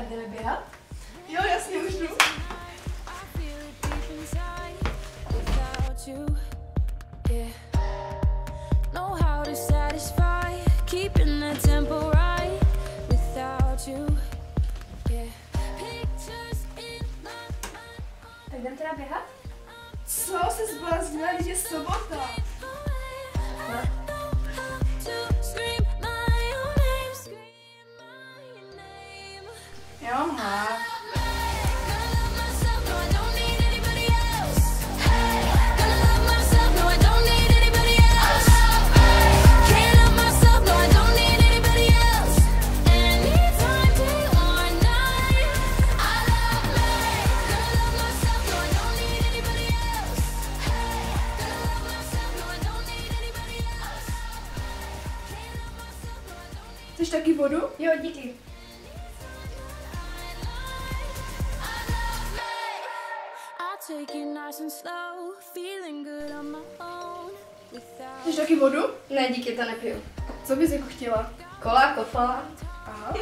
Tak jdeme běhat? Jo, jasně, už jdu. Tak jdem teda běhat? Co se zbláznila, když je sobota? Jo, má. Chceš taky vodu? Jo, díky. Chceš taky vodu? Ne, díky, to nepiju. Co bys jako chtěla? Kola, kofala. Aha.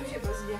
Už je pozdě.